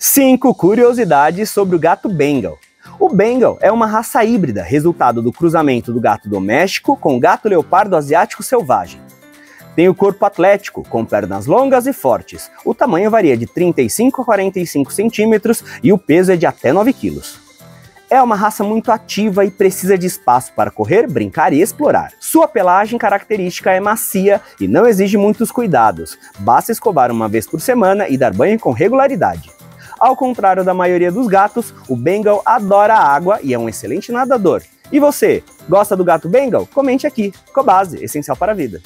5 curiosidades sobre o gato Bengal. O Bengal é uma raça híbrida, resultado do cruzamento do gato doméstico com o gato leopardo asiático selvagem. Tem o corpo atlético, com pernas longas e fortes. O tamanho varia de 35 a 45 centímetros e o peso é de até 9 quilos. É uma raça muito ativa e precisa de espaço para correr, brincar e explorar. Sua pelagem característica é macia e não exige muitos cuidados. Basta escovar uma vez por semana e dar banho com regularidade. Ao contrário da maioria dos gatos, o Bengal adora a água e é um excelente nadador. E você, gosta do gato Bengal? Comente aqui. Cobase, essencial para a vida.